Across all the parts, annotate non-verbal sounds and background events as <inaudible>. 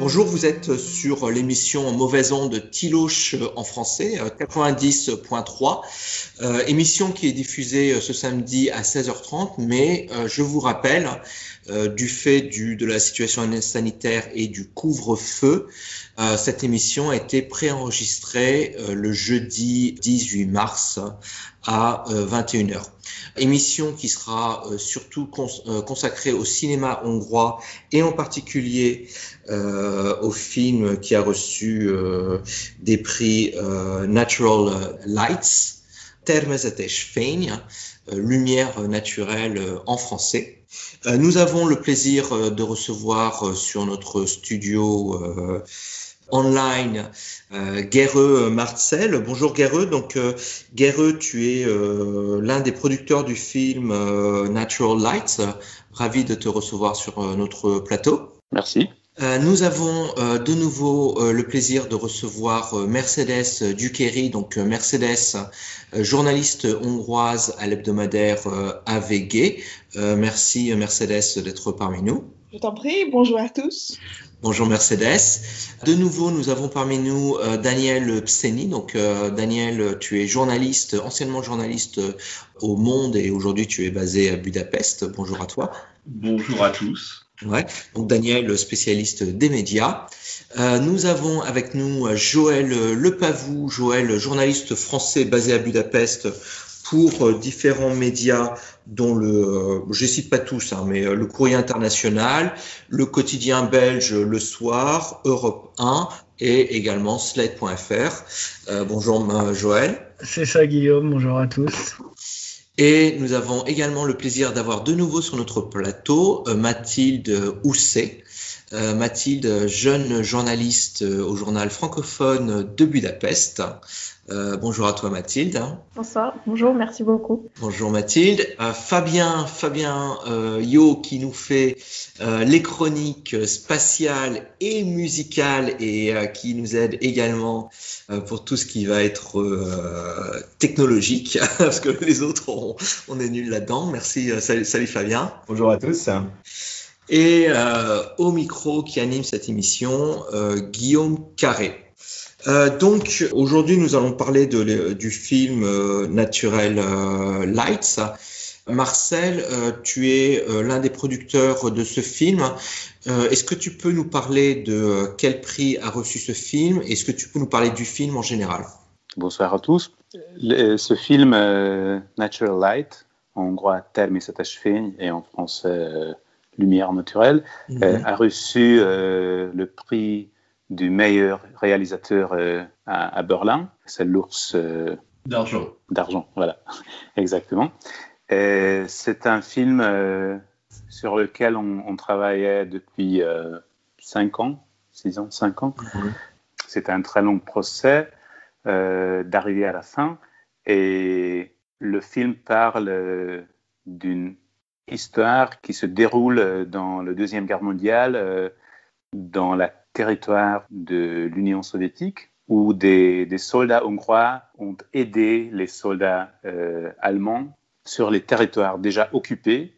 Bonjour, vous êtes sur l'émission Mauvaise onde Tiloche en français, 90.3, euh, émission qui est diffusée euh, ce samedi à 16h30, mais euh, je vous rappelle, du fait de la situation sanitaire et du couvre-feu, cette émission a été préenregistrée le jeudi 18 mars à 21h. Émission qui sera surtout consacrée au cinéma hongrois et en particulier au film qui a reçu des prix Natural Lights természetes fény, lumière naturelle en français. Euh, nous avons le plaisir euh, de recevoir euh, sur notre studio online Guerreux Marcel. Bonjour Guerreux. Donc Guerreux, tu es l'un des producteurs du film Natural Lights. Ravi de te recevoir sur notre plateau. Merci. Euh, nous avons euh, de nouveau euh, le plaisir de recevoir Mercedes Duquery, donc Mercedes, journaliste hongroise à l'hebdomadaire AVG. merci Mercedes d'être parmi nous. Je t'en prie, bonjour à tous. Bonjour Mercedes. De nouveau, nous avons parmi nous Daniel Pseni. Donc Daniel, tu es journaliste, anciennement journaliste au Monde et aujourd'hui tu es basé à Budapest. Bonjour à toi. Bonjour à tous. Ouais. Donc Daniel, spécialiste des médias. Euh, nous avons avec nous euh, Joël euh, Lepavou, Joël, journaliste français basé à Budapest pour euh, différents médias dont le, je cite pas tous, hein, mais le Courrier International, le quotidien belge Le Soir, Europe 1 et également Slide.fr. Euh, bonjour Joël. C'est ça Guillaume, bonjour à tous. Et nous avons également le plaisir d'avoir de nouveau sur notre plateau euh, Mathilde Housset. Euh, Mathilde, jeune journaliste euh, au journal francophone de Budapest. Euh, bonjour à toi Mathilde. Bonsoir, bonjour, merci beaucoup. Bonjour Mathilde. Euh, Fabien, Fabien euh, Yo qui nous fait les chroniques spatiales et musicales et qui nous aide également pour tout ce qui va être technologique <laughs> parce que les autres on, est nuls là-dedans. Merci, salut, salut, Fabien. Bonjour à tous. Et au micro qui anime cette émission, Guillaume Carré. Euh, donc aujourd'hui nous allons parler du film euh, Natural euh, Lights. Marcel, euh, tu es l'un des producteurs de ce film. Est-ce que tu peux nous parler de quel prix a reçu ce film Est-ce que tu peux nous parler du film en général? Bonsoir à tous. Ce film Natural Light, en hongrois Természetes fény et en français Lumière naturelle, mm -hmm. a reçu le prix du meilleur réalisateur euh, à, à, Berlin. C'est l'ours euh, d'argent. D'argent, voilà, <laughs> exactement. C'est un film euh, sur lequel on, on travaillait depuis 5 euh, ans, 6 ans, 5 ans. Mmh. C'était un très long procès euh, d'arriver à la fin. Et le film parle d'une histoire qui se déroule dans la Deuxième Guerre mondiale, dans la territoire de l'Union soviétique où des, des, soldats hongrois ont aidé les soldats euh, allemands sur les territoires déjà occupés.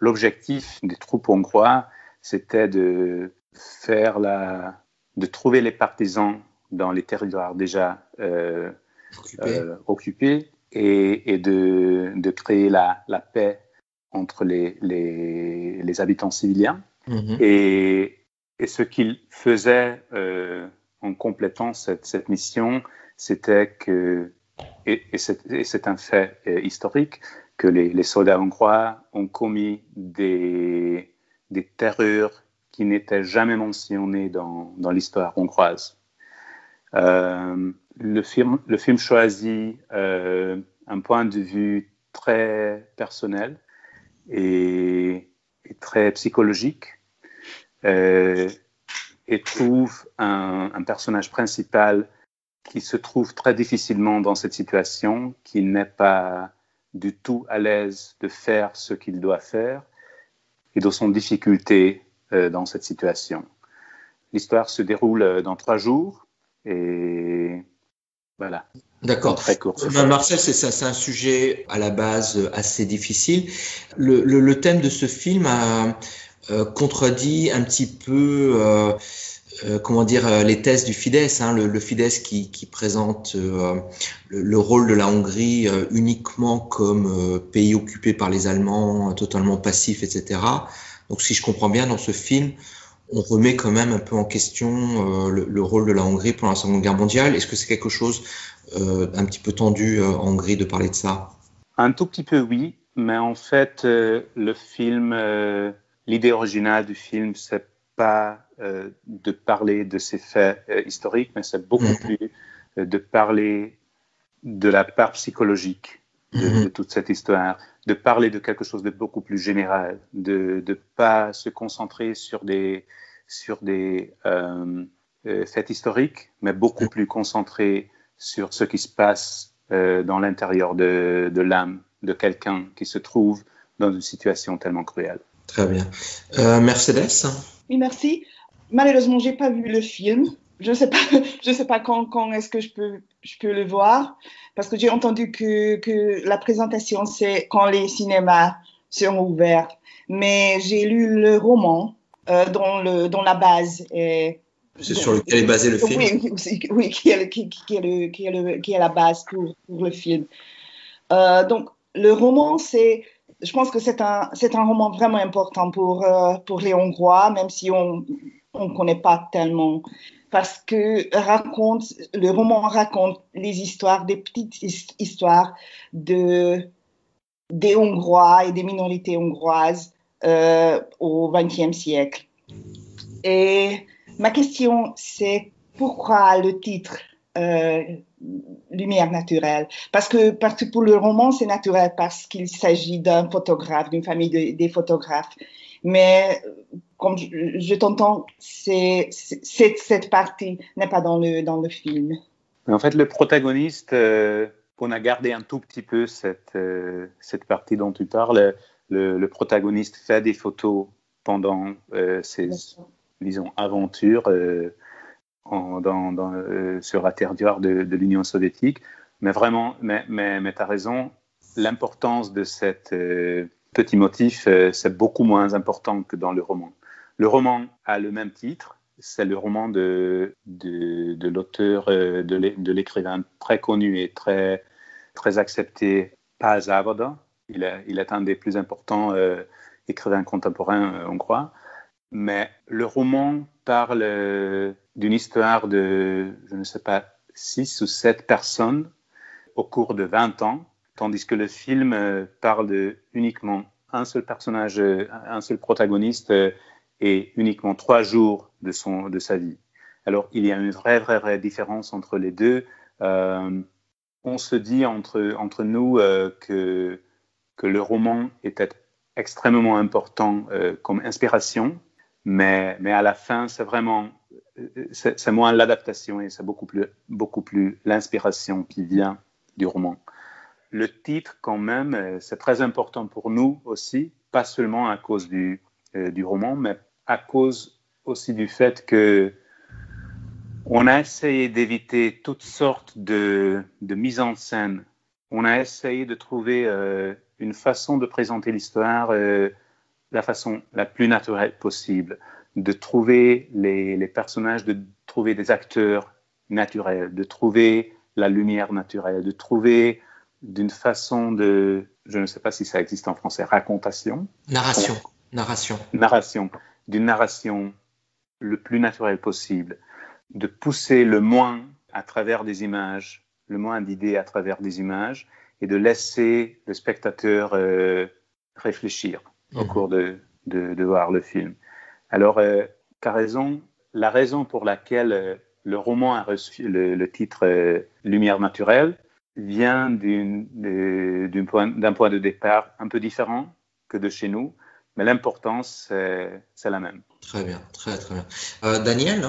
L'objectif des troupes hongrois, c'était de faire la, de trouver les partisans dans les territoires déjà euh, occupés, euh, occupés et, et de, de, créer la, la, paix entre les, les, les habitants civiliens. -hmm. Et et ce qu'il faisait euh, en complétant cette, cette mission, c'était que, et, et c'est un fait euh, historique, que les, les, soldats hongrois ont commis des, des terreurs qui n'étaient jamais mentionnées dans, dans l'histoire hongroise. Euh, le, film, le film choisit un point de vue très personnel et, très psychologique euh, et trouve un, un, personnage principal qui se trouve très difficilement dans cette situation, qui n'est pas du tout à l'aise de faire ce qu'il doit faire et de son difficulté euh, dans cette situation. L'histoire se déroule euh, dans trois jours et voilà. D'accord. Très court. Ben, Marcel, c'est un sujet à la base assez difficile. Le, le, le thème de ce film a, euh, contredit un petit peu euh, euh, comment dire, euh, les thèses du Fidesz, hein, le, le, Fidesz qui, qui présente euh, le, le, rôle de la Hongrie euh, uniquement comme euh, pays occupé par les Allemands, totalement passif, etc. Donc si je comprends bien, dans ce film, on remet quand même un peu en question le, le, rôle de la Hongrie pendant la Seconde Guerre mondiale. Est-ce que c'est quelque chose un petit peu tendu en Hongrie de parler de ça? Un tout petit peu oui, mais en fait, le film, l'idée originale du film, c'est pas euh, de parler de ces faits euh, historiques, mais c'est beaucoup mmh. plus euh, de parler de la part psychologique de, mmh. de, toute cette histoire, de parler de quelque chose de beaucoup plus général, de ne pas se concentrer sur des, sur des euh, faits historiques, mais beaucoup plus concentré sur ce qui se passe euh, dans l'intérieur de, de l'âme de quelqu'un qui se trouve dans une situation tellement cruelle. Très bien. Euh, Mercedes? Oui, merci. Malheureusement, j'ai pas vu le film. Je sais pas, <laughs> je sais pas quand, quand est-ce que je peux, je peux le voir parce que j'ai entendu que, que la présentation c'est quand les cinémas seront ouverts. Mais j'ai lu le roman euh, dont le, dont la base est. C'est sur lequel est basé le film. Oui, oui qui, est, qui, qui, est le, qui, est le, qui est la base pour, pour le film. Euh, donc le roman c'est je pense que c'est un, c'est un roman vraiment important pour, euh, pour les Hongrois, même si on ne connaît pas tellement. Parce que raconte, le roman raconte les histoires, des petites histoires de, des Hongrois et des minorités hongroises euh, au XXe siècle. Et ma question, c'est pourquoi le titre euh, lumière naturelle? Parce que, pour le roman, c'est naturel parce qu'il s'agit d'un photographe, d'une famille de, des photographes. Mais comme je, je t'entends, c'est, cette partie n'est pas dans le, dans le film. En fait, le protagoniste, euh, on a gardé un tout petit peu cette, euh, cette partie dont tu parles. Le, le, protagoniste fait des photos pendant euh, ses, disons, aventures en, dans, dans, sur la territoire de, de l'Union soviétique. Mais vraiment, mais, mais, mais tu as raison, l'importance de ce euh, petit motif, euh, c'est beaucoup moins important que dans le roman. Le roman a le même titre, c'est le roman de, de, l'auteur, euh, de l'écrivain très connu et très, très accepté, Paz Avoda. Il est, il est un des plus importants euh, écrivains contemporains hongrois. Mais le roman parle d'une histoire de, je ne sais pas, six ou sept personnes au cours de 20 ans, tandis que le film euh, parle de uniquement un seul personnage, euh, un seul protagoniste euh, et uniquement trois jours de, son, de sa vie. Alors, il y a une vraie, vraie, vraie différence entre les deux. On se dit entre, entre nous que, que le roman était extrêmement important comme inspiration, mais, mais à la fin, c'est vraiment c'est moins l'adaptation et c'est beaucoup plus, beaucoup plus l'inspiration qui vient du roman. Le titre, quand même, c'est très important pour nous aussi, pas seulement à cause du, euh, du roman, mais à cause aussi du fait que on a essayé d'éviter toutes sortes de, de mise en scène. On a essayé de trouver euh, une façon de présenter l'histoire euh, la façon la plus naturelle possible de trouver les, les, personnages, de trouver des acteurs naturels, de trouver la lumière naturelle, de trouver d'une façon de, je ne sais pas si ça existe en français, racontation. Narration. Narration. Narration. D'une narration le plus naturelle possible, de pousser le moins à travers des images, le moins d'idées à travers des images, et de laisser le spectateur euh, réfléchir mmh. au cours de, de, de, voir le film. Alors, euh, tu as raison, la raison pour laquelle euh, le roman a reçu le, le titre Lumière naturelle vient d'un point, point de départ un peu différent que de chez nous, mais l'importance, c'est la même. Très bien, très très bien. Euh, Daniel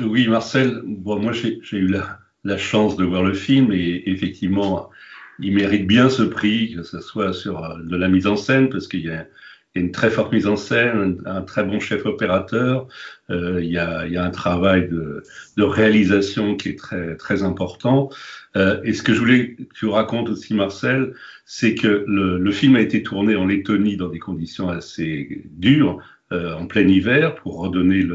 Oui, Marcel, bon, moi j'ai eu la, la, chance de voir le film et effectivement, il mérite bien ce prix, que ce soit sur de la mise en scène, parce qu'il y a il y a une très forte mise en scène, un, très bon chef opérateur. Euh, il, y a, il, y a, un travail de, de, réalisation qui est très très important. Euh, et ce que je voulais que tu racontes aussi, Marcel, c'est que le, le, film a été tourné en Lettonie dans des conditions assez dures, en plein hiver pour redonner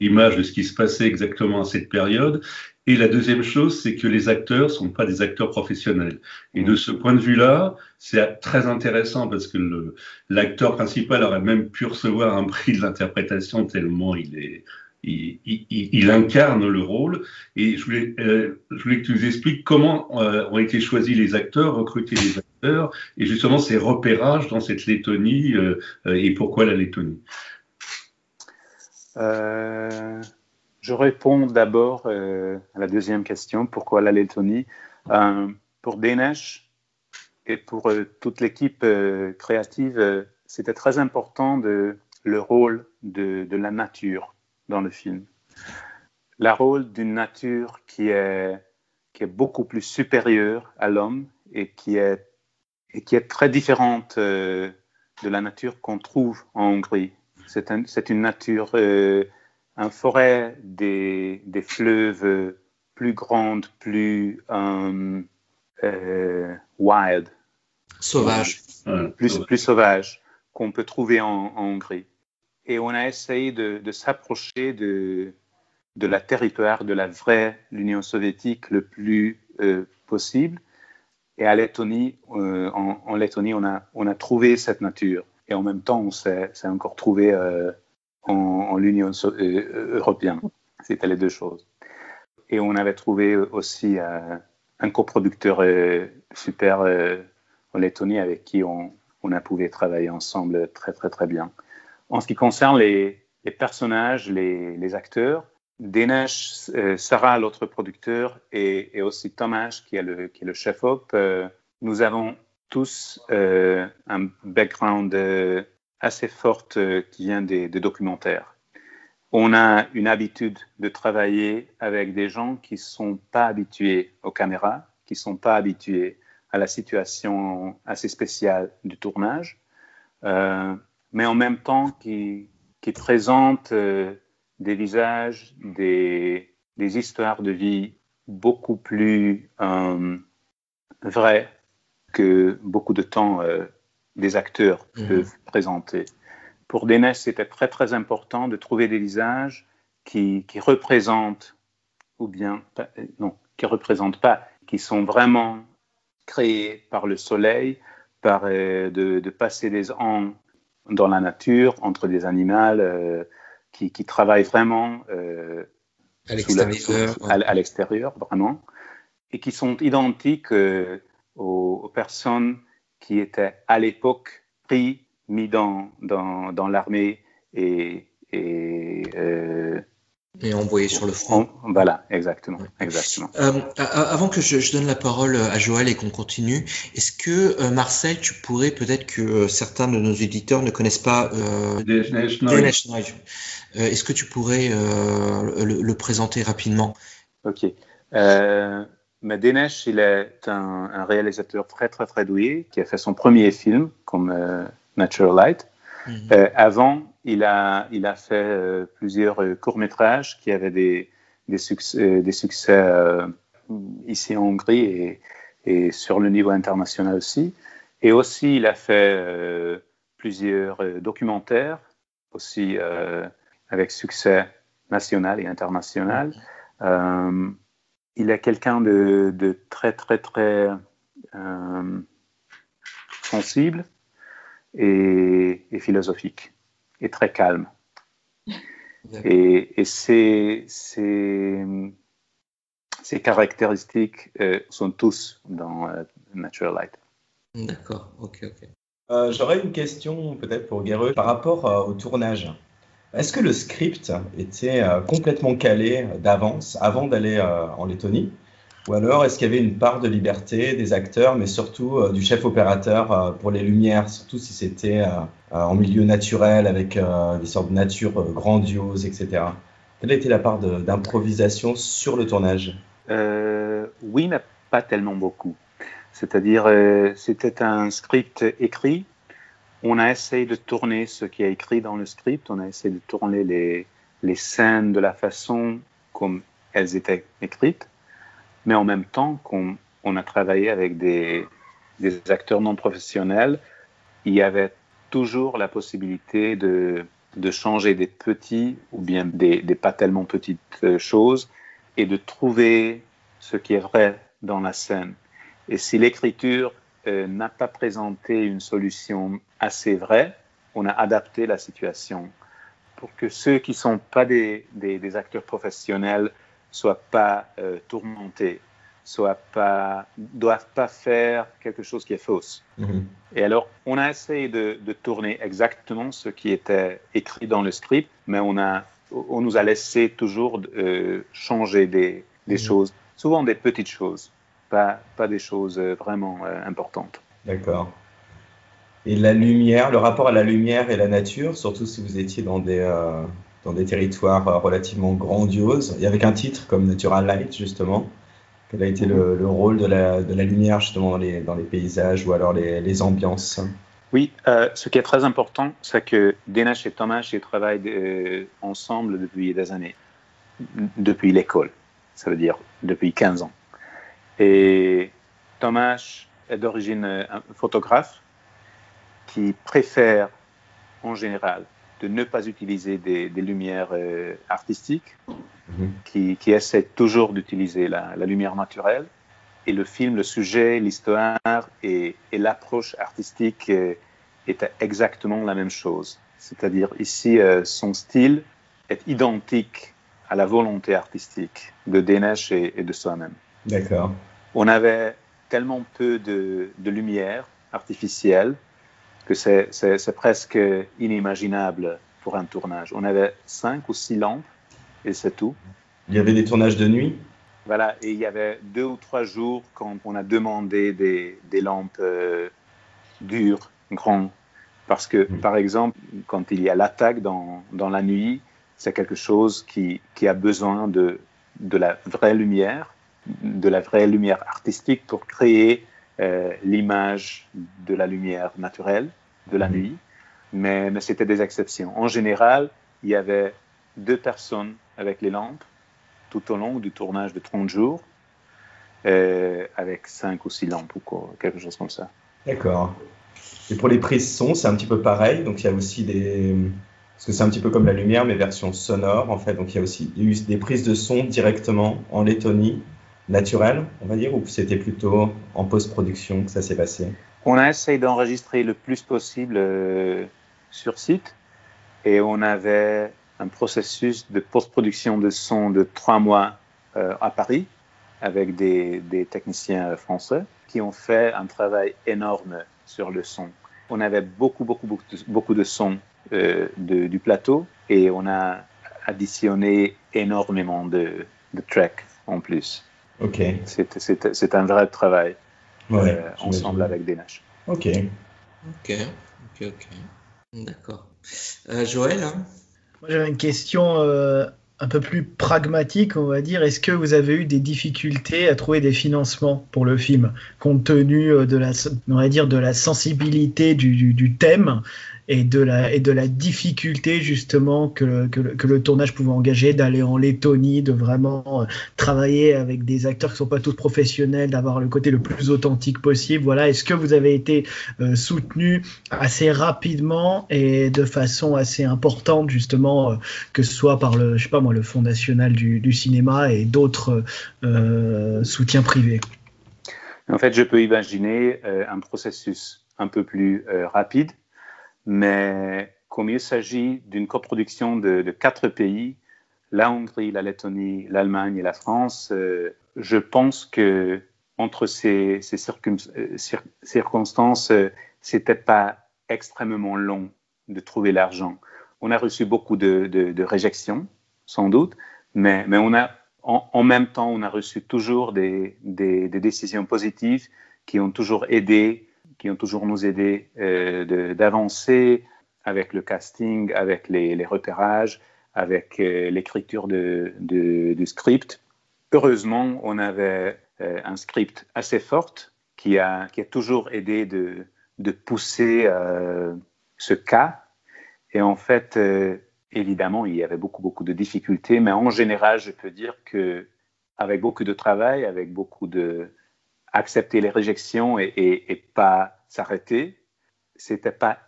l'image de ce qui se passait exactement à cette période. Et la deuxième chose, c'est que les acteurs sont pas des acteurs professionnels. Et de ce point de vue-là, c'est très intéressant parce que l'acteur principal aurait même pu recevoir un prix de l'interprétation tellement il incarne le rôle. Et je voulais, euh, je voulais que tu nous expliques comment euh, ont été choisis les acteurs, recruter les acteurs, et justement ces repérages dans cette Lettonie euh, et pourquoi la Lettonie? Je réponds d'abord euh, à la deuxième question, pourquoi la Lettonie? Euh, Pour Dinesh et pour euh, toute l'équipe créative, c'était très important le rôle de, la nature dans le film. Le rôle d'une nature qui est, beaucoup plus supérieure à l'homme et qui est, très différente de la nature qu'on trouve en Hongrie. C'est un, une nature un forêt des, des fleuves plus grandes, plus euh, euh, wild. Sauvage. plus, plus sauvage qu'on peut trouver en, Hongrie. Et on a essayé de, de s'approcher de, de la territoire de la vraie l'Union soviétique le plus euh, possible. Et à Lettonie, en, en, Lettonie, on a, on a trouvé cette nature. Et en même temps, on s'est encore trouvé en, l'Union euh, européenne. C'était les deux choses. Et on avait trouvé aussi euh, un coproducteur euh, super en Lettonie avec qui on, on, a pu travailler ensemble très, très, très bien. En ce qui concerne les, personnages, les, acteurs, Dinesh, Sarah, l'autre producteur, et, aussi Thomas, qui est le, qui est le chef-op, nous avons tous un background assez forte euh, qui vient des, documentaires. On a une habitude de travailler avec des gens qui ne sont pas habitués aux caméras, qui ne sont pas habitués à la situation assez spéciale du tournage, euh, mais en même temps qui, présentent euh, des visages, des, histoires de vie beaucoup plus vraies que beaucoup de temps des acteurs mhm. peuvent présenter. Pour Dénès, c'était très très important de trouver des visages qui, qui représentent, ou bien, non, qui représentent pas, qui sont vraiment créés par le soleil, par euh, de, de, passer des ans dans la nature, entre des animaux, euh, qui, qui, travaillent vraiment euh, à l'extérieur, vraiment, et qui sont identiques aux, aux, personnes qui était à l'époque pris, mis dans, dans, dans l'armée et, et, euh, et envoyé sur le front. voilà, exactement. exactement. Euh, avant que je, je, donne la parole à Joël et qu'on continue, est-ce que euh, Marcel, tu pourrais peut-être que euh, certains de nos éditeurs ne connaissent pas euh, Est-ce que tu pourrais le, le, présenter rapidement? Ok. Mais Dinesh, il est un, réalisateur très, très, très doué qui a fait son premier film comme euh, Natural Light. Mhm. Euh, avant, il a, il a fait euh, plusieurs courts-métrages qui avaient des, des succès, des succès ici en Hongrie et, et, sur le niveau international aussi. Et aussi, il a fait plusieurs documentaires, aussi avec succès national et international. Mhm il est quelqu'un de, très, très, très euh, sensible et, philosophique et très calme. Et, ces, caractéristiques euh, sont tous dans euh, Natural Light. D'accord, ok, ok. J'aurais une question peut-être pour Guerreux par rapport au tournage. Est-ce que le script était euh, complètement calé d'avance avant d'aller euh, en Lettonie? Ou alors est-ce qu'il y avait une part de liberté des acteurs, mais surtout euh, du chef opérateur pour les lumières, surtout si c'était en milieu naturel avec des sortes de nature grandioses, etc. Quelle a été la part d'improvisation sur le tournage? Oui, mais pas tellement beaucoup. C'est-à-dire, c'était un script écrit on a essayé de tourner ce qui est écrit dans le script, on a essayé de tourner les, scènes de la façon comme elles étaient écrites, mais en même temps, qu'on on a travaillé avec des, acteurs non professionnels, il y avait toujours la possibilité de, de changer des petits ou bien des, des pas tellement petites euh, choses et de trouver ce qui est vrai dans la scène. Et si l'écriture euh, n'a pas présenté une solution assez vraie, on a adapté la situation pour que ceux qui ne sont pas des, des, acteurs professionnels soient pas euh, tourmentés, soient pas, doivent pas faire quelque chose qui est fausse. Mhm. Et alors, on a essayé de, de, tourner exactement ce qui était écrit dans le script, mais on, a, on nous a laissé toujours euh, changer des, des mhm. choses, souvent des petites choses, pas, pas des choses euh, vraiment importantes. D'accord. Et la lumière, le rapport à la lumière et la nature, surtout si vous étiez dans des, euh, dans des territoires euh, relativement grandioses, et avec un titre comme Natural Light, justement, quel a été le, rôle de la, de la, lumière, justement, dans les, dans les, paysages ou alors les, les ambiances? Oui, euh, ce qui est très important, c'est que Denash et Thomas ils travaillent ensemble depuis des années, depuis l'école, ça veut dire depuis 15 ans. Et Thomas est d'origine photographe, qui préfèrent en général de ne pas utiliser des, lumières euh, artistiques, mhm. qui, qui, essaient toujours d'utiliser la, lumière naturelle. Et le film, le sujet, l'histoire et, l'approche artistique euh, étaient exactement la même chose. C'est-à-dire ici, euh, son style est identique à la volonté artistique de Denesh et, de soi-même. D'accord. On avait tellement peu de, de lumière artificielle que c'est presque inimaginable pour un tournage. On avait cinq ou six lampes et c'est tout. Il y avait des tournages de nuit? Voilà, et il y avait deux ou trois jours quand on a demandé des, des lampes euh, dures, grandes. Parce que, hmm. par exemple, quand il y a l'attaque dans, dans, la nuit, c'est quelque chose qui, qui, a besoin de, de la vraie lumière, de la vraie lumière artistique pour créer euh, l'image de la lumière naturelle de la mhm. nuit, mais, mais c'était des exceptions. En général, il y avait deux personnes avec les lampes tout au long du tournage de 30 jours, euh, avec cinq ou six lampes ou quoi, quelque chose comme ça. D'accord. Et pour les prises son, c'est un petit peu pareil. Donc il y a aussi des. Parce que c'est un petit peu comme la lumière, mais version sonore en fait. Donc il y a aussi eu des prises de son directement en Lettonie naturel, on va dire, ou c'était plutôt en post-production que ça s'est passé? On a essayé d'enregistrer le plus possible euh, sur site et on avait un processus de post-production de son de trois mois euh, à Paris avec des, techniciens français qui ont fait un travail énorme sur le son. On avait beaucoup, beaucoup, beaucoup de, beaucoup de sons euh, du plateau et on a additionné énormément de, de tracks en plus. Ok. C'est un vrai travail euh, ensemble avec des Ok. Ok, ok, ok. D'accord. Euh, Joël hein? Moi j'avais une question euh, un peu plus pragmatique, on va dire. Est-ce que vous avez eu des difficultés à trouver des financements pour le film, compte tenu de la, on va dire, de la sensibilité du, du thème et de la, et de la difficulté justement que, que, que le tournage pouvait engager d'aller en Lettonie, de vraiment euh, travailler avec des acteurs qui sont pas tous professionnels, d'avoir le côté le plus authentique possible. Voilà, est-ce que vous avez été euh, soutenu assez rapidement et de façon assez importante justement, euh, que ce soit par le, je sais pas moi, le Fonds national du, du cinéma et d'autres euh, soutiens privés? En fait, je peux imaginer un processus un peu plus rapide mais comme il s'agit d'une coproduction de, quatre pays, la Hongrie, la Lettonie, l'Allemagne et la France, euh, je pense que entre ces, euh, circonstances, euh, c'était pas extrêmement long de trouver l'argent. On a reçu beaucoup de, de, réjections, sans doute, mais, en, même temps, on a reçu toujours des décisions positives qui ont toujours aidé qui ont toujours nous aidé euh, d'avancer avec le casting, avec les, repérages, avec euh, l'écriture de, du script. Heureusement, on avait euh, un script assez fort qui a, qui a toujours aidé de, pousser ce cas. Et en fait, évidemment, il y avait beaucoup, beaucoup de difficultés, mais en général, je peux dire que avec beaucoup de travail, avec beaucoup de, accepter les réjections et, et, et pas s'arrêter, c'était pas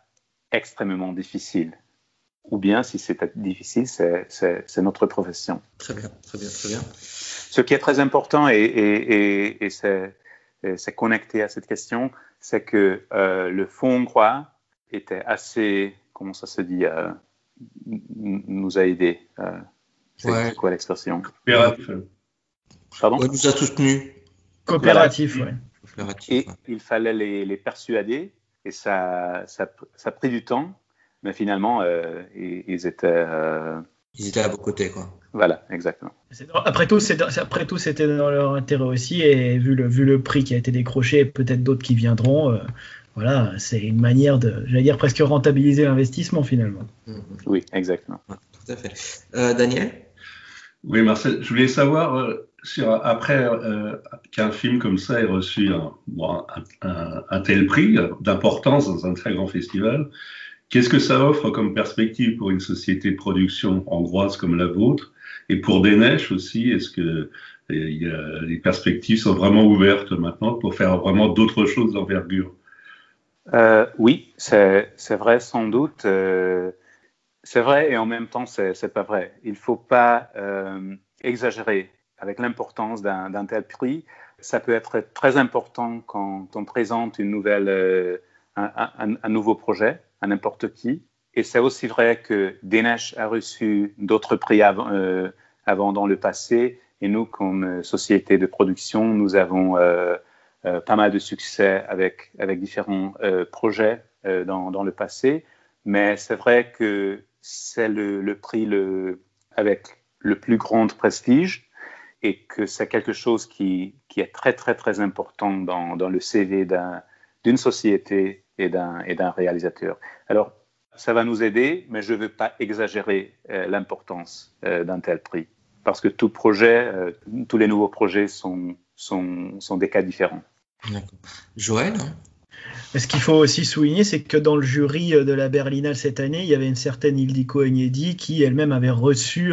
extrêmement difficile. ou bien si c'est difficile, c'est notre profession. Très bien, très bien, très bien. Ce qui est très important et, et, et, c'est connecté à cette question, c'est que euh, le fonds hongrois était assez, comment ça se dit, euh, nous a aidés. Euh, c'est quoi l'expression? Pardon? Ouais, nous a soutenus. Coopératif, oui. Et il fallait les, les persuader et ça, ça, ça, a pris du temps, mais finalement, euh, ils, étaient. Euh... Ils étaient à vos côtés, quoi. Voilà, exactement. Après tout, après tout, c'était dans leur intérêt aussi, et vu le, vu le prix qui a été décroché, et peut-être d'autres qui viendront, euh, voilà, c'est une manière de, j'allais dire, presque rentabiliser l'investissement finalement. Oui, exactement. tout à fait. Euh, Daniel? Oui, Marcel, je voulais savoir, euh, après euh, qu'un film comme ça ait reçu un, tel prix d'importance dans un très grand festival, Qu'est-ce que ça offre comme perspective pour une société de production hongroise comme la vôtre? Et pour neiges aussi Est-ce que a, les perspectives sont vraiment ouvertes maintenant pour faire vraiment d'autres choses d'envergure? Euh, Oui, c'est vrai sans doute. Euh, c'est vrai et en même temps, c'est pas vrai. Il ne faut pas euh, exagérer avec l'importance d'un tel prix. Ça peut être très important quand on présente une nouvelle, euh, un, nouveau projet à n'importe qui. Et c'est aussi vrai que Dinesh a reçu d'autres prix avant, euh, avant, dans le passé. Et nous, comme euh, société de production, nous avons pas mal de succès avec, avec différents projets dans, le passé. Mais c'est vrai que c'est le, prix avec le plus grand prestige et que c'est quelque chose qui, qui, est très, très, très important dans, dans le CV d'une société et d'un réalisateur. Alors, ça va nous aider, mais je ne veux pas exagérer euh, l'importance euh, d'un tel prix, parce que euh, tous les nouveaux projets sont, sont, sont des cas différents. Joël ce qu'il faut aussi souligner, c'est que dans le jury de la Berlinale cette année, il y avait une certaine Ildiko Egnedi qui elle-même avait reçu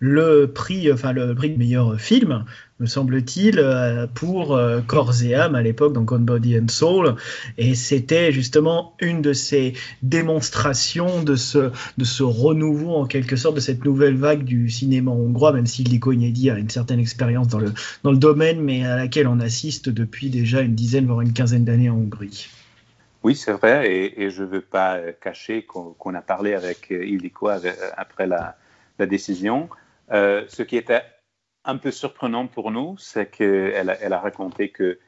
le prix, enfin le prix de meilleur film me semble-t-il, euh, pour euh, Corps et âme à l'époque, donc On Body and Soul. Et c'était justement une de ces démonstrations de ce, de ce renouveau, en quelque sorte, de cette nouvelle vague du cinéma hongrois, même si Liko Inédi a une certaine expérience dans le, dans le domaine, mais à laquelle on assiste depuis déjà une dizaine, voire une quinzaine d'années en Hongrie. Oui, c'est vrai, et, je ne veux pas cacher qu'on a parlé avec Ildiko après la, décision. Euh, ce qui était un peu surprenant pour nous, c'est qu'elle a, elle a raconté que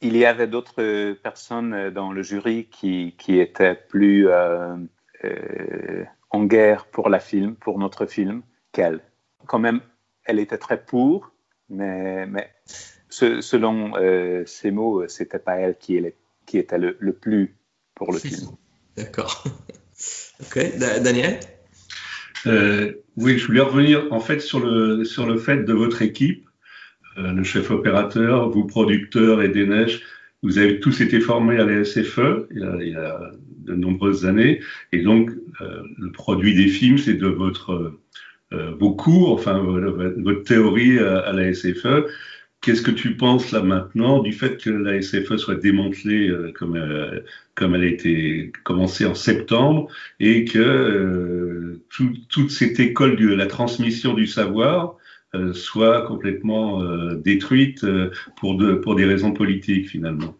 il y avait d'autres personnes dans le jury qui, qui étaient plus euh, euh, en guerre pour la film, pour notre film, qu'elle. Quand même, elle était très pour, mais, mais ce, selon euh, ses mots, c'était pas elle qui, est, qui était le, le, plus pour le <laughs> film. D'accord. <laughs> ok, Daniel? Euh, oui, je voulais revenir en fait sur le, sur le fait de votre équipe, euh, le chef opérateur, vous producteurs et des neiges. Vous avez tous été formés à la SFE il y a, il y a de nombreuses années, et donc euh, le produit des films, c'est de votre euh, vos cours, enfin votre théorie à, à la SFE. Qu'est-ce que tu penses là maintenant du fait que la SFE soit démantelée euh, comme, euh, comme elle a été commencée en septembre et que euh, tout, toute cette école de la transmission du savoir euh, soit complètement euh, détruite euh, pour, de, pour des raisons politiques finalement?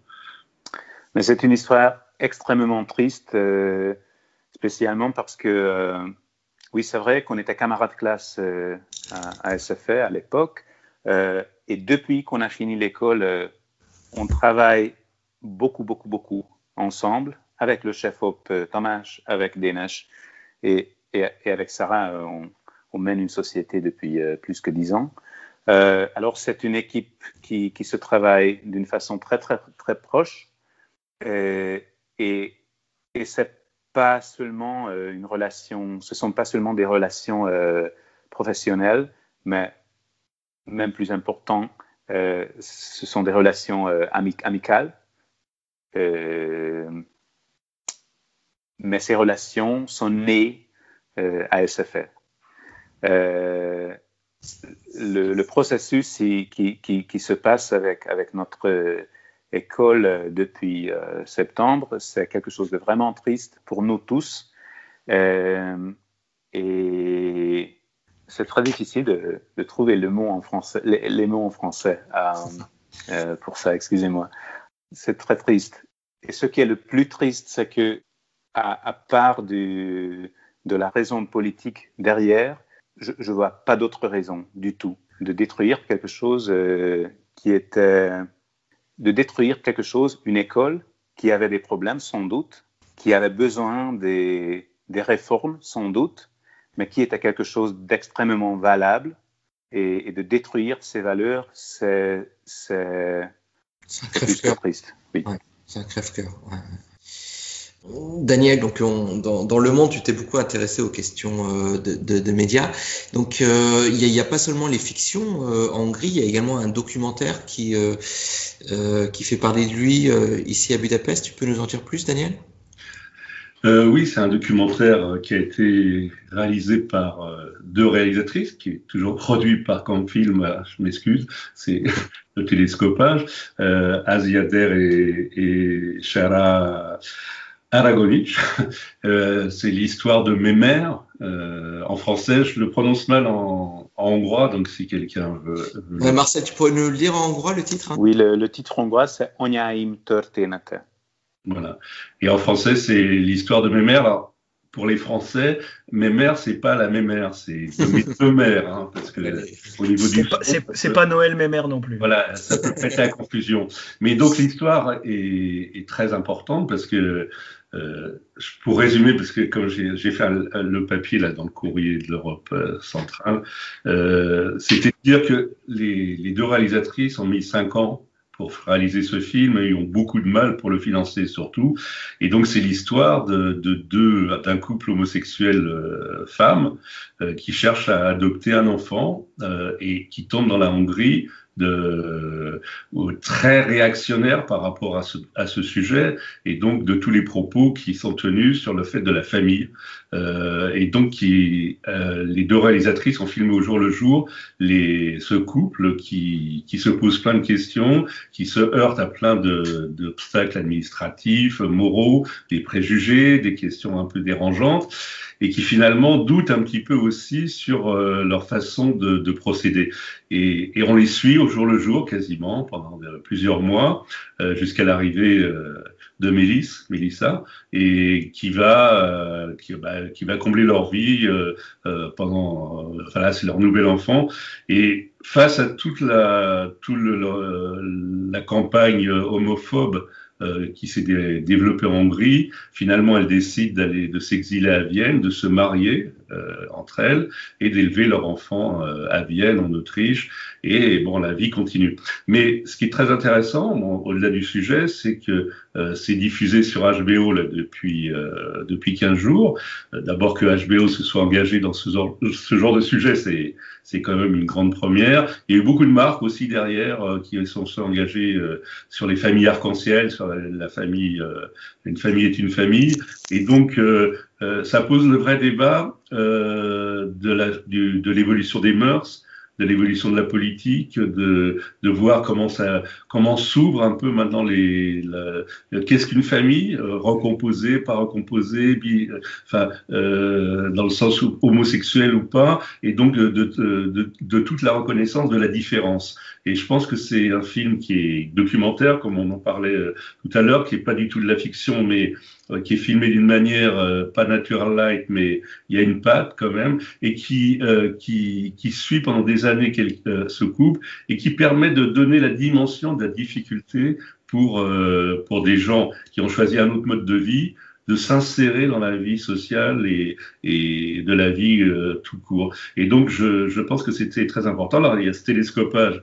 Mais c'est une histoire extrêmement triste, spécialement parce que oui, c'est vrai qu'on était camarades de classe à, à SFE à l'époque. Euh, et depuis qu'on a fini l'école, euh, on travaille beaucoup, beaucoup, beaucoup ensemble avec le chef op euh, Tomasz, avec Denesh et, avec Sarah, on, mène une société depuis plus que dix ans. alors c'est une équipe qui, se travaille d'une façon très, très, très proche et, et, c'est ce sont pas seulement des relations professionnelles, mais même plus important, euh, ce sont des relations euh, amic amicales. Euh, mais ces relations sont nées à SFR. Le, processus qui, se passe avec, avec notre école depuis septembre, c'est quelque chose de vraiment triste pour nous tous. Et c'est très difficile de, trouver le mot en français, les, mots en français pour ça, excusez-moi. C'est très triste. Et ce qui est le plus triste, c'est que, à, part de la raison politique derrière, je ne vois pas d'autre raison du tout de détruire quelque chose euh, qui était. de détruire quelque chose, une école qui avait des problèmes sans doute, qui avait besoin des, des réformes sans doute, mais qui était quelque chose d'extrêmement valable. Et, de détruire ces valeurs, c'est. Triste. Oui. c'est un crève-cœur. Daniel, donc dans, le monde, tu t'es beaucoup intéressé aux questions euh, de, médias. Donc euh, il n'y a, pas seulement les fictions euh, en Hongrie, il y a également un documentaire qui qui fait parler de lui ici à Budapest. Tu peux nous en dire plus, Daniel? Oui, c'est un documentaire qui a été réalisé par deux réalisatrices, qui est toujours produit par Campfilm. Je m'excuse, c'est <laughs> le télescopage. Aziader et, et Shara Aragonich. <laughs> Euh, c'est l'histoire de mes mères. Euh, en français, je le prononce mal en, hongrois, donc si quelqu'un veut. Marcel, tu pourrais nous le lire en hongrois le titre hein? Oui, le, titre hongrois, c'est Onyaim Története. Voilà. Et en français, c'est l'histoire de mes mères pour les Français, mémère, c'est pas la mémère, c'est <laughs> mes deux mères, hein, parce que au niveau du c'est pas, Noël mémère non plus. Voilà, ça peut <laughs> prêter la confusion. Mais donc l'histoire est, très importante parce que euh, pour résumer, parce que comme j'ai fait le papier là dans le courrier de l'Europe euh, centrale, euh, c'était dire que les, les deux réalisatrices ont mis cinq ans pour réaliser ce film et ont beaucoup de mal pour le financer surtout. Et donc c'est l'histoire de, deux d'un couple homosexuel euh, femme euh, qui cherche à adopter un enfant euh, et qui tombe dans la Hongrie de, très réactionnaire par rapport à ce, sujet et donc de tous les propos qui sont tenus sur le fait de la famille. Euh, et donc qui, euh, les deux réalisatrices ont filmé au jour le jour ce couple qui, qui se pose plein de questions, qui se heurte à plein d'obstacles administratifs, moraux, des préjugés, des questions un peu dérangeantes et qui finalement doutent un petit peu aussi sur euh, leur façon de, de procéder. Et, et, on les suit au jour le jour quasiment pendant euh, plusieurs mois euh, jusqu'à l'arrivée de Mélis, Mélissa, et qui va, qui, bah, qui, va combler leur vie pendant, enfin là c'est leur nouvel enfant, et face à toute la, toute la campagne homophobe euh, qui s'est développée en Hongrie. Finalement, elle décide d'aller, de s'exiler à Vienne, de se marier euh, entre elles et d'élever leur enfant euh, à Vienne, en Autriche. Et bon, la vie continue. Mais ce qui est très intéressant, au-delà du sujet, c'est que c'est diffusé sur HBO là, depuis depuis 15 jours. D'abord que HBO se soit engagé dans ce genre, ce genre de sujet, c'est c'est quand même une grande première. Il y a eu beaucoup de marques aussi derrière qui sont, sont engagées sur les familles arc-en-ciel, sur la, famille, euh, une famille est une famille, et donc euh, euh, ça pose le vrai débat de l'évolution des mœurs de l'évolution de la politique, de, de voir comment ça, comment s'ouvre un peu maintenant les, qu'est-ce qu'une famille, euh, recomposée, pas recomposée, bi, enfin, euh, dans le sens homosexuel ou pas, et donc de, de, de, toute la reconnaissance de la différence. Et je pense que c'est un film qui est documentaire, comme on en parlait euh, tout à l'heure, qui est pas du tout de la fiction, mais euh, qui est filmé d'une manière euh, pas natural light, mais il y a une patte quand même, et qui, euh, qui, qui suit pendant des années ce couple, et qui permet de donner la dimension de la difficulté pour, pour des gens qui ont choisi un autre mode de vie, de s'insérer dans la vie sociale et, et de la vie tout court. Et donc, je, je pense que c'était très important. Alors, il y a ce télescopage euh,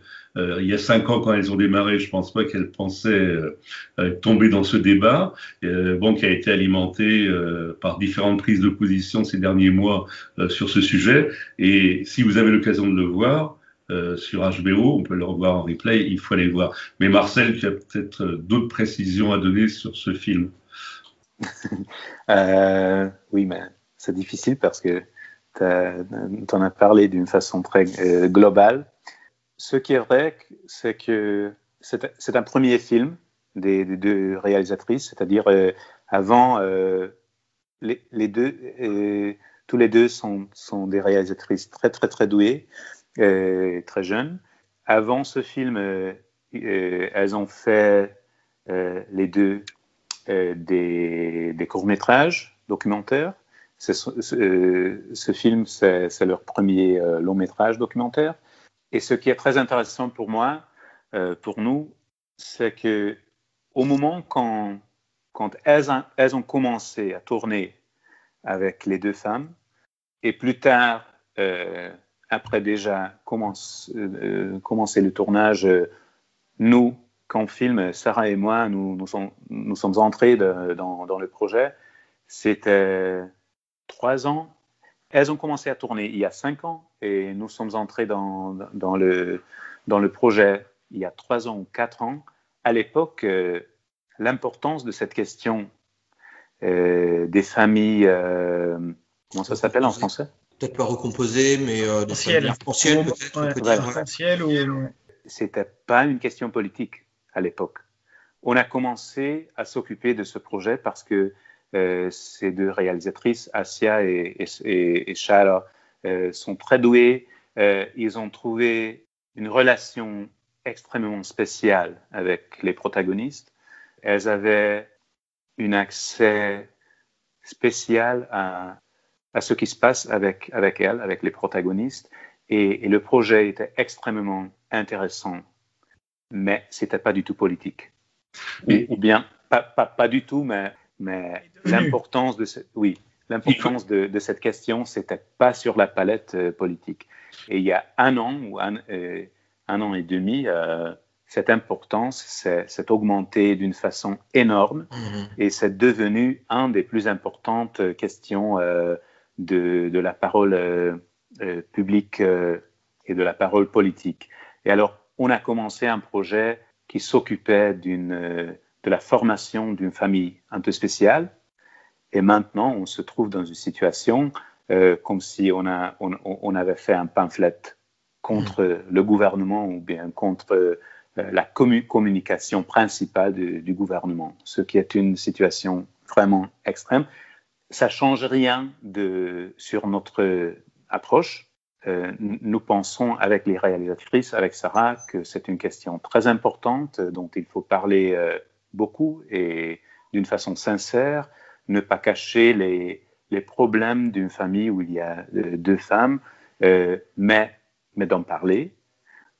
il y a cinq ans, quand elles ont démarré, je pense pas qu'elles pensaient euh, euh, tomber dans ce débat, bon, qui a été alimenté par différentes prises de position ces derniers mois sur ce sujet. Et si vous avez l'occasion de le voir, sur HBO, on peut le revoir en replay, il faut aller voir. Mais Marcel, tu as peut-être d'autres précisions à donner sur ce film. <laughs> oui, mais c'est difficile parce que tu en as parlé d'une façon très globale ce qui est vrai, c'est que c'est un premier film des, deux réalisatrices, c'est-à-dire euh, avant euh, les, deux, euh, tous les deux sont, sont des réalisatrices très, très, très douées, très jeunes. Avant ce film, elles ont fait les deux des, courts-métrages documentaires. Ce, film, c'est leur premier long métrage documentaire. Et ce qui est très intéressant pour moi, pour nous, c'est que au moment quand, quand elles, elles, ont commencé à tourner avec les deux femmes, et plus tard, euh, après déjà commence, euh, commencer le tournage, euh, nous, quand on filme, Sarah et moi, nous, nous, sommes, nous sommes entrés dans, dans, le projet. C'était trois ans. Elles ont commencé à tourner il y a cinq ans et nous sommes entrés dans, dans, le, dans le projet il y a trois ans ou quatre ans. À l'époque, euh, l'importance de cette question euh, des familles, euh, comment ça s'appelle en français? Peut-être pas recomposé, mais euh, anciennes, peut-être. ou... C'était pas une question politique à l'époque. On a commencé à s'occuper de ce projet parce que euh, ces deux réalisatrices, Asia et, et, et euh, sont très douées. Euh, ils ont trouvé une relation extrêmement spéciale avec les protagonistes. Elles avaient un accès spécial à, à ce qui se passe avec, avec elle, avec les protagonistes. Et, et le projet était extrêmement intéressant, mais c'était pas du tout politique. Ou, ou bien, pas, pas, pas, du tout, mais, mais l'importance de, ce, oui, l'importance de, de, cette question, c'était pas sur la palette euh, politique. Et il y a un an ou un, euh, un an et demi, euh, cette importance s'est augmentée d'une façon énorme mm -hmm. et c'est devenu un des plus importantes questions euh, de, de la parole euh, euh, publique euh, et de la parole politique. Et alors, on a commencé un projet qui s'occupait d'une euh, de la formation d'une famille un peu spéciale. Et maintenant, on se trouve dans une situation euh, comme si on, a, on, on, avait fait un pamphlet contre mmh. le gouvernement ou bien contre euh, la commu communication principale du, du, gouvernement, ce qui est une situation vraiment extrême ça change rien de, sur notre approche. Euh, nous pensons avec les réalisatrices, avec Sarah, que c'est une question très importante dont il faut parler beaucoup et d'une façon sincère, ne pas cacher les, les problèmes d'une famille où il y a euh, deux femmes, euh, mais, mais d'en parler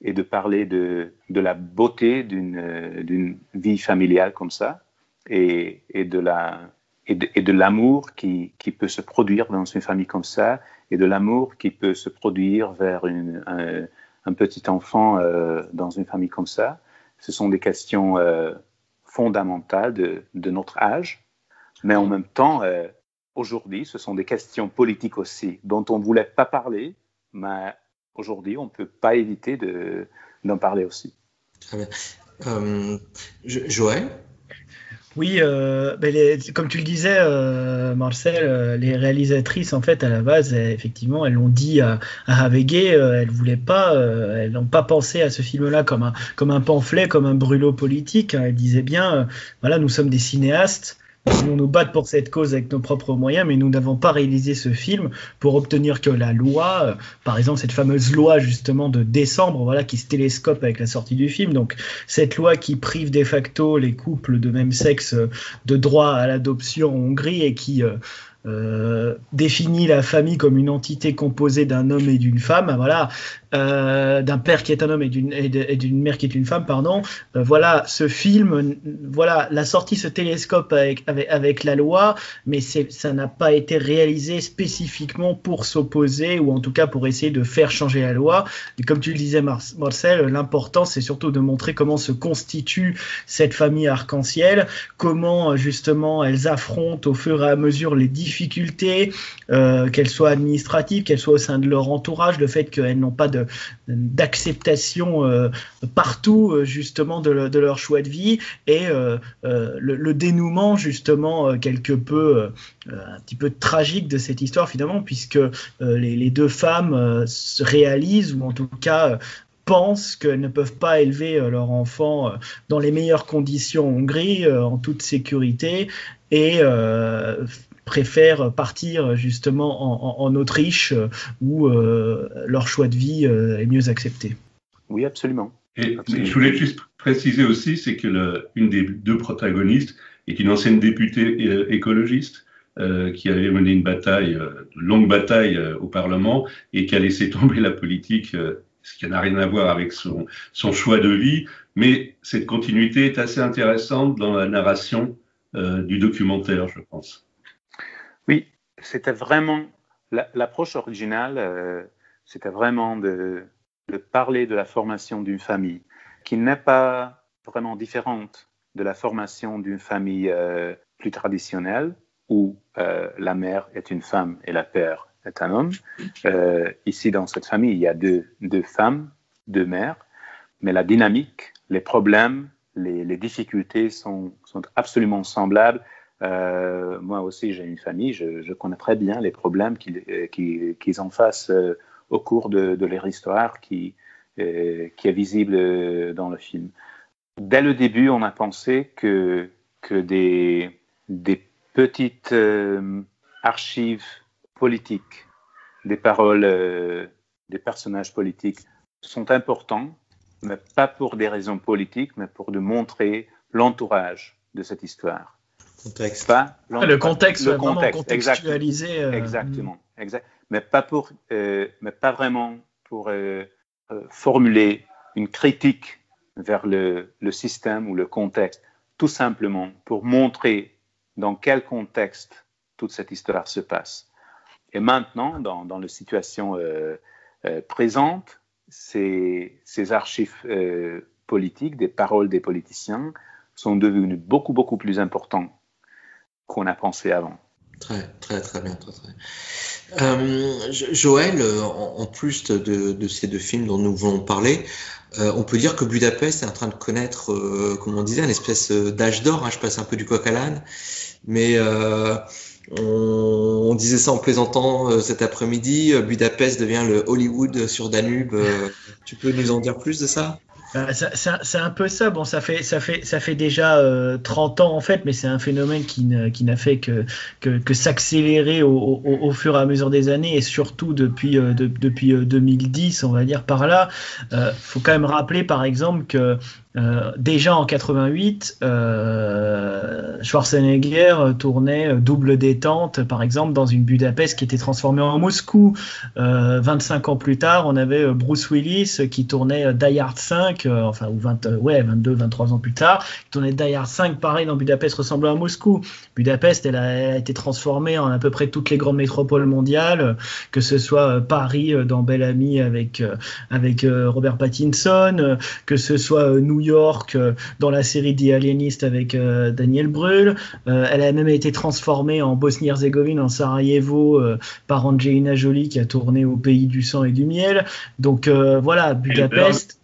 et de parler de, de la beauté d'une vie familiale comme ça et, et de la et de, de l'amour qui, qui, peut se produire dans une famille comme ça, et de l'amour qui peut se produire vers une, un, petit enfant euh, dans une famille comme ça. Ce sont des questions euh, fondamentales de, de, notre âge, mais en même temps, euh, aujourd'hui, ce sont des questions politiques aussi, dont on ne voulait pas parler, mais aujourd'hui, on ne peut pas éviter d'en parler aussi. Très bien. Euh, Joël? Oui, euh, ben comme tu le disais, euh, Marcel, euh, les réalisatrices, en fait, à la base, effectivement, elles l'ont dit à, à Havegué, euh, elles voulaient pas, elles n'ont pas pensé à ce film-là comme un, comme un pamphlet, comme un brûlot politique. Hein. Elles disaient bien, voilà, nous sommes des cinéastes, nous nous battre pour cette cause avec nos propres moyens, mais nous n'avons pas réalisé ce film pour obtenir que la loi, euh, par exemple cette fameuse loi justement de décembre, voilà, qui se télescope avec la sortie du film. Donc cette loi qui prive de facto les couples de même sexe euh, de droit à l'adoption en Hongrie et qui euh, euh, définit la famille comme une entité composée d'un homme et d'une femme, voilà, euh, d'un père qui est un homme et d'une mère qui est une femme, pardon. Euh, voilà, ce film, voilà, la sortie se télescope avec, avec, la loi, mais ça n'a pas été réalisé spécifiquement pour s'opposer ou en tout cas pour essayer de faire changer la loi. Et comme tu le disais, Marcel, l'important c'est surtout de montrer comment se constitue cette famille arc-en-ciel, comment justement elles affrontent au fur et à mesure les difficultés euh, qu'elles soient administratives, qu'elles soient au sein de leur entourage, le fait qu'elles n'ont pas d'acceptation euh, partout euh, justement de, leur choix de vie et euh, le, dénouement justement quelque peu un petit peu tragique de cette histoire finalement puisque les, deux femmes se réalisent ou en tout cas pensent qu'elles ne peuvent pas élever leur enfant dans les meilleures conditions en Hongrie, en toute sécurité, et préfèrent partir justement en, Autriche où leur choix de vie est mieux accepté. Oui, absolument. Et je voulais juste préciser aussi, c'est que le, une des deux protagonistes est une ancienne députée écologiste euh, qui avait mené une bataille, euh, une longue bataille euh, au Parlement et qui a laissé <laughs> tomber la politique, ce qui n'a rien à voir avec son, son, choix de vie. Mais cette continuité est assez intéressante dans la narration du documentaire, je pense. Oui, c'était vraiment l'approche originale, c'était vraiment de, parler de la formation d'une famille qui n'est pas vraiment différente de la formation d'une famille plus traditionnelle, où euh, la mère est une femme et la père est un homme. Euh, ici, dans cette famille, il y a deux, femmes, deux mères, mais la dynamique, les problèmes, les, difficultés sont, absolument semblables. Euh, moi aussi, j'ai une famille, je, connais très bien les problèmes qu'ils qu en face euh, au cours de, leur histoire qui, euh, est visible dans le film. Dès le début, on a pensé que, des, des petite euh, archive politique des paroles euh, des personnages politiques sont importants, mais pas pour des raisons politiques, mais pour de montrer l'entourage de cette histoire. Contexte. Pas ah, le contexte, le contexte, contextualisé. Euh, exactement, exact. Mais pas pour, euh, mais pas vraiment pour euh, euh, formuler une critique vers le, le système ou le contexte, tout simplement pour montrer dans quel contexte toute cette histoire se passe. Et maintenant, dans, dans la situation euh, euh, présente, ces, ces archives euh, politiques, des paroles des politiciens, sont devenues beaucoup, beaucoup plus importantes qu'on a pensé avant. Très, très, très bien. Euh, Joël, en, plus de, ces deux films dont nous voulons parler, euh, on peut dire que Budapest est en train de connaître, euh, comme on disait, une espèce d'âge d'or. Hein, je passe un peu du coq à l'âne. Mais on, disait ça en plaisantant cet après-midi. Budapest devient le Hollywood sur Danube. tu peux nous en dire plus de ça? C'est un peu ça. Bon, ça fait, ça fait, ça fait déjà euh, 30 ans en fait, mais c'est un phénomène qui n'a fait que, que, s'accélérer au, au, fur et à mesure des années et surtout depuis, euh, de, depuis 2010, on va dire par là. Euh, faut quand même rappeler par exemple que euh, déjà en 88, euh, Schwarzenegger tournait double détente, par exemple, dans une Budapest qui était transformée en Moscou. Euh, 25 ans plus tard, on avait Bruce Willis qui tournait Die Hard 5, euh, enfin, ou 20, ouais, 22, 23 ans plus tard, qui tournait Die Hard 5, pareil, dans Budapest, ressemblant à Moscou. Budapest, elle a, elle a, été transformée en à peu près toutes les grandes métropoles mondiales, que ce soit Paris dans Belle Amie avec, avec Robert Pattinson, que ce soit New York euh, dans la série The Alienist avec euh, Daniel Brühl. Euh, elle a même été transformée en Bosnie-Herzégovine, en Sarajevo, par Angelina Jolie qui a tourné au pays du sang et du miel. Donc voilà, Budapest.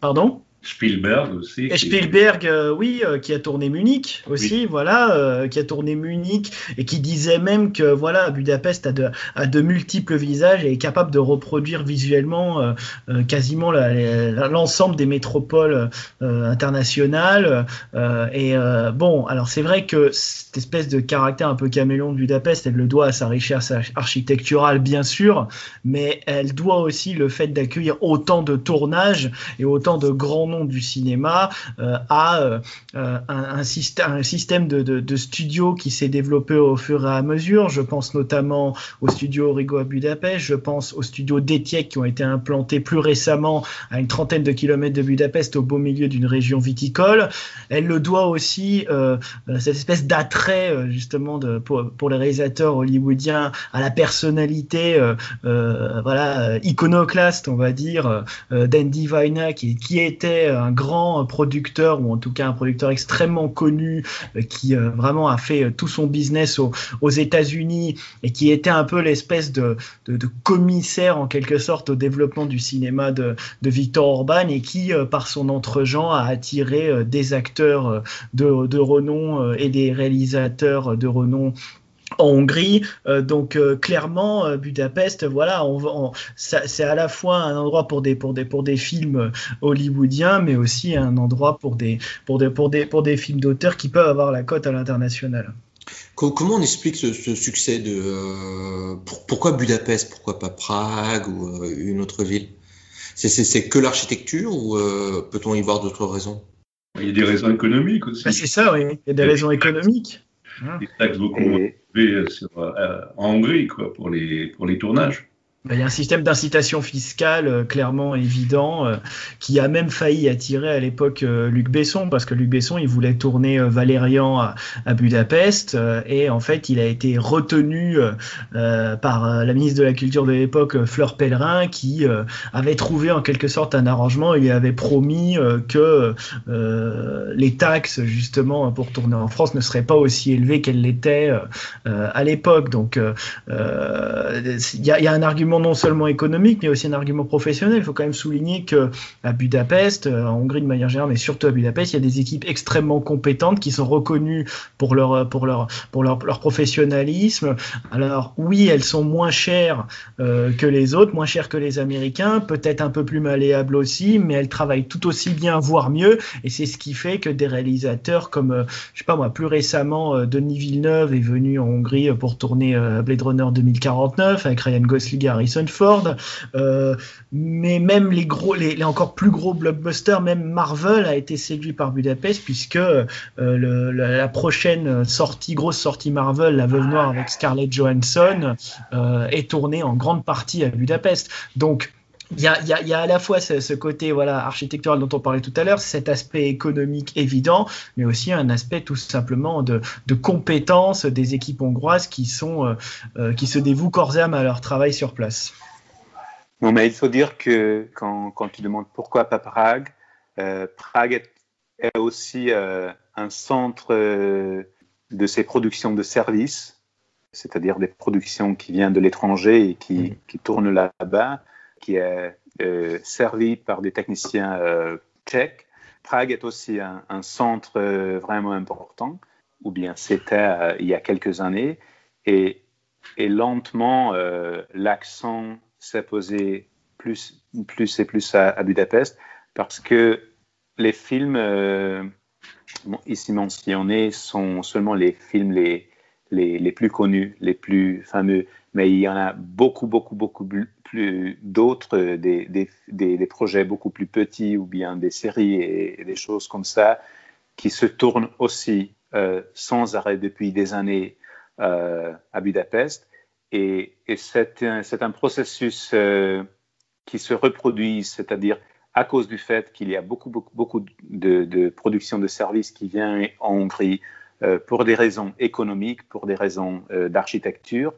Pardon? Spielberg aussi. Et Spielberg, euh, oui, euh, qui a tourné Munich aussi, oui. voilà, euh, qui a tourné Munich et qui disait même que voilà, Budapest a de, a de multiples visages et est capable de reproduire visuellement quasiment l'ensemble des métropoles internationales. et bon, alors c'est vrai que cette espèce de caractère un peu caméléon de Budapest, elle le doit à sa richesse architecturale, bien sûr, mais elle doit aussi le fait d'accueillir autant de tournages et autant de grands du cinéma euh, à euh, un, un, système, un système de, de, de studio qui s'est développé au fur et à mesure. Je pense notamment au studio Origo à Budapest, je pense au studio d'Etiek qui ont été implantés plus récemment à une trentaine de kilomètres de Budapest au beau milieu d'une région viticole. Elle le doit aussi euh, cette espèce d'attrait euh, justement pour, les réalisateurs hollywoodiens à la personnalité euh, euh voilà iconoclaste on va dire d'Andy Vajna qui, qui était un grand producteur ou en tout cas un producteur extrêmement connu euh, qui euh, vraiment a fait euh, tout son business aux, États-Unis et qui était un peu l'espèce de, de, commissaire en quelque sorte au développement du cinéma de, Victor Orban et qui par son entre-gens a attiré des acteurs de renom et des réalisateurs de renom en Hongrie. Euh, donc euh, clairement, euh, Budapest, voilà, on, on, c'est à la fois un endroit pour des pour des pour des films hollywoodiens, mais aussi un endroit pour des pour des pour des pour des films d'auteurs qui peuvent avoir la cote à l'international. Comment on explique ce, succès de euh, pourquoi Budapest, pourquoi pas Prague ou euh, une autre ville? C'est que l'architecture ou euh, peut-on y voir d'autres raisons? Il y a des raisons économiques aussi. Bah, c'est ça, oui. Il y a des raisons économiques. Des taxes beaucoup élevées en Hongrie quoi, pour, les, pour les tournages. Bah, il y a un système d'incitation fiscale euh, clairement évident euh, qui a même failli attirer à l'époque euh, Luc Besson parce que Luc Besson il voulait tourner Valérian à, Budapest et en fait il a été retenu par la ministre de la Culture de l'époque Fleur Pellerin qui avait trouvé en quelque sorte un arrangement il avait promis que les taxes justement pour tourner en France ne seraient pas aussi élevées qu'elles l'étaient à l'époque. Donc il y a un argument non seulement économique, mais aussi un argument professionnel. Il faut quand même souligner que à Budapest, euh, en Hongrie de manière générale, mais surtout à Budapest, il y a des équipes extrêmement compétentes qui sont reconnues pour leur pour leur pour leur, leur professionnalisme. Alors oui, elles sont moins chères euh, que les autres, moins chères que les Américains, peut-être un peu plus malléables aussi, mais elles travaillent tout aussi bien, voire mieux. Et c'est ce qui fait que des réalisateurs comme, euh, je sais pas moi, plus récemment, Denis Villeneuve est venu en Hongrie pour tourner Blade Runner 2049 avec Ryan Gosling Harrison Ford, euh, mais même les gros, les, encore plus gros blockbusters, même Marvel a été séduit par Budapest puisque euh, la, prochaine sortie, grosse sortie Marvel, La Veuve Noire avec Scarlett Johansson, euh, est tournée en grande partie à Budapest. Donc il y, a, y, a, y a, à la fois ce, côté voilà architectural dont on parlait tout à l'heure, cet aspect économique évident, mais aussi un aspect tout simplement de, de compétences des équipes hongroises qui sont euh, euh, qui se dévouent corps et âme à leur travail sur place. Non, mais il faut dire que quand, quand tu demandes pourquoi pas Prague, euh, Prague est, aussi euh, un centre de ces productions de services, c'est-à-dire des productions qui viennent de l'étranger et qui, mmh. qui tournent là-bas qui est euh, servi par des techniciens euh, tchèques. Prague est aussi un, centre euh, vraiment important, ou bien c'était il y a quelques années, et, lentement l'accent s'est posé plus, et plus à, Budapest, parce que les films ici mentionnés sont seulement les films les, les, plus connus, les plus fameux, mais il y en a beaucoup, beaucoup, beaucoup plus d'autres, euh, des, des, des, projets beaucoup plus petits ou bien des séries et, des choses comme ça qui se tournent aussi euh, sans arrêt depuis des années euh, à Budapest. Et, c'est un, un, processus qui se reproduit, c'est-à-dire à cause du fait qu'il y a beaucoup, beaucoup, beaucoup de, de production de services qui vient en Hongrie pour des raisons économiques, pour des raisons d'architecture,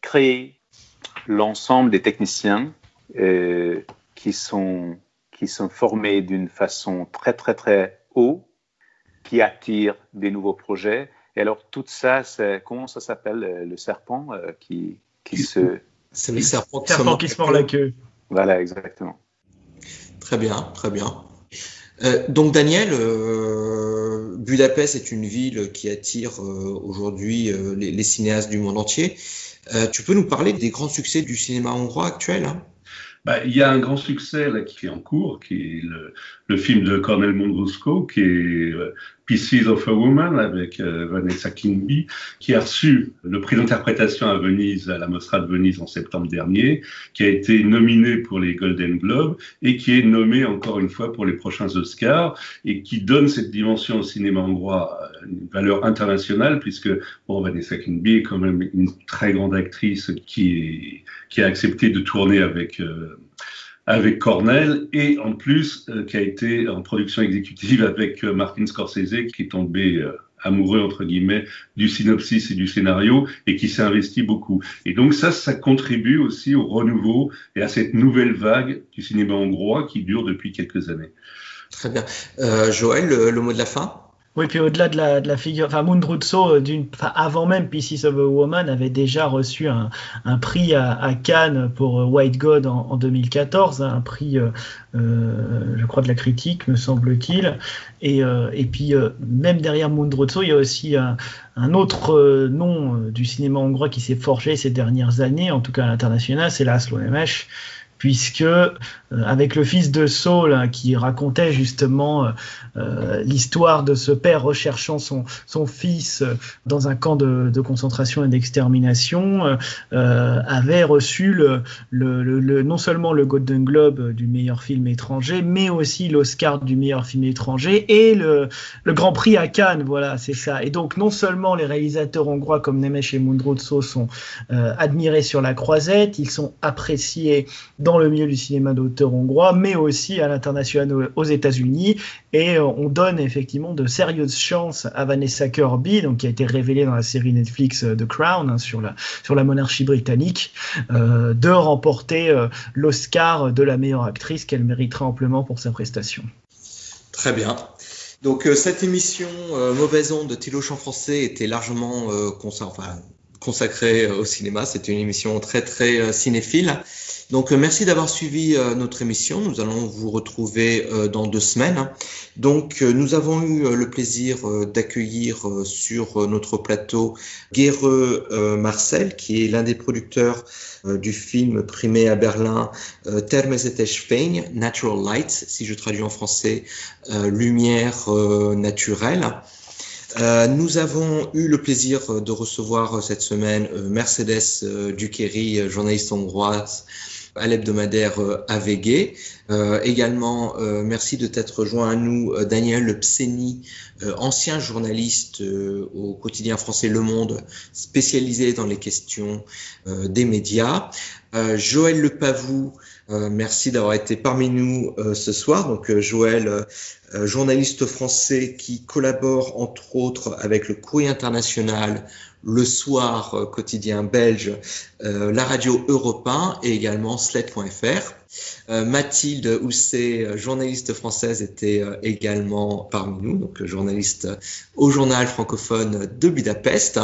créer l'ensemble des techniciens euh, qui, sont, qui sont formés d'une façon très, très, très haut, qui attirent des nouveaux projets. Et alors, tout ça, c'est, comment ça s'appelle, euh, le serpent euh, qui, qui se... C'est le serpent, qui, se mord la queue. Voilà, exactement. Très bien, très bien. Euh, donc Daniel, euh, Budapest est une ville qui attire euh, aujourd'hui les, les, cinéastes du monde entier. Euh, tu peux nous parler des grands succès du cinéma hongrois actuel hein? Bah, il y a un grand succès qui est en cours, qui est le, le film de Cornel Mondrusco, qui est euh, Pieces of a Woman avec euh, Vanessa Kingby, qui a reçu le prix d'interprétation à Venise, à la Mostra de Venise en septembre dernier, qui a été nominé pour les Golden Globes et qui est nommé encore une fois pour les prochains Oscars et qui donne cette dimension au cinéma hongrois euh, une valeur internationale puisque bon, Vanessa Kingby est quand même une très grande actrice qui a accepté de tourner avec euh, avec Cornell et en plus euh, qui a été en production exécutive avec euh, Martin Scorsese qui est tombé euh, amoureux entre guillemets du synopsis et du scénario et qui s'est investi beaucoup. Et donc ça, ça contribue aussi au renouveau et à cette nouvelle vague du cinéma hongrois qui dure depuis quelques années. Très bien. Euh, Joël, le mot de la fin? Oui, puis au-delà de la, figure, enfin Mundruzzo, euh, avant même Pieces of a Woman, avait déjà reçu un, prix à, Cannes pour euh, White God en, en 2014, hein, un prix, euh, je crois, de la critique, me semble-t-il. Et, et puis même derrière Mundruzzo, il y a aussi un, un autre nom du cinéma hongrois qui s'est forgé ces dernières années, en tout cas à l'international, c'est Laszlo Nemes puisque euh, avec le fils de Saul hein, qui racontait justement l'histoire de ce père recherchant son, son fils dans un camp de, concentration et d'extermination, avait reçu le, non seulement le Golden Globe du meilleur film étranger, mais aussi l'Oscar du meilleur film étranger et le, Grand Prix à Cannes. Voilà, c'est ça. Et donc non seulement les réalisateurs hongrois comme Nemes et Mundruzzo sont euh, admirés sur la croisette, ils sont appréciés dans le milieu du cinéma d'auteur hongrois, mais aussi à l'international aux États-Unis. Et euh, on donne effectivement de sérieuses chances à Vanessa Kirby, donc qui a été révélée dans la série Netflix euh, The Crown hein, sur la sur la monarchie britannique, de remporter l'Oscar de la meilleure actrice qu'elle méritera amplement pour sa prestation. Très bien. Donc cette émission Mauvaise onde de Thilo français était largement enfin, consacrée au cinéma. C'était une émission très très cinéphile. Donc euh, merci d'avoir suivi euh, notre émission. Nous allons vous retrouver euh, dans deux semaines. Donc nous avons eu le plaisir d'accueillir sur notre plateau Guerreux Marcel, qui est l'un des producteurs du film primé à Berlin Termes et Natural Light, si je traduis en français, lumière naturelle. nous avons eu le plaisir de recevoir cette semaine Mercedes Duquery, journaliste hongroise, à l'hebdomadaire euh, AVG. Euh, également, euh, merci de t'être rejoint à nous, Daniel Pseni, ancien journaliste au quotidien français Le Monde, spécialisé dans les questions des médias. Joël Le Pavou, merci d'avoir été parmi nous ce soir. Donc Joël, journaliste français qui collabore entre autres avec le Courrier international, le soir euh, quotidien belge, euh, la radio européen et également. Euh, Mathilde Housset, journaliste française, était également parmi nous, donc journaliste au journal francophone de Budapest.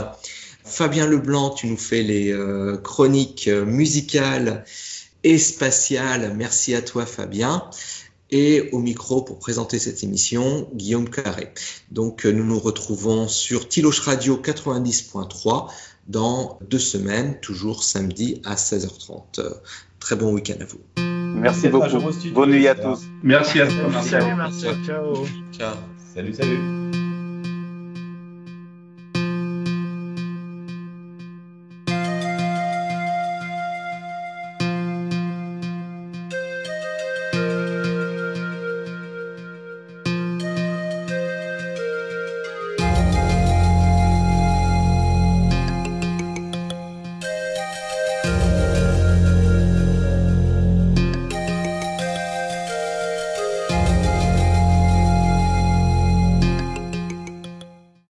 Fabien Leblanc, tu nous fais les chroniques musicales et spatiales. Merci à toi Fabien et au micro pour présenter cette émission, Guillaume Carré. Donc euh, nous nous retrouvons sur Tiloche Radio 90.3 dans deux semaines, toujours samedi à 16h30. Très bon week-end à vous. Merci beaucoup. Bonne nuit à tous. Merci à tous. Salut, merci. Ciao. Ciao. Salut, salut.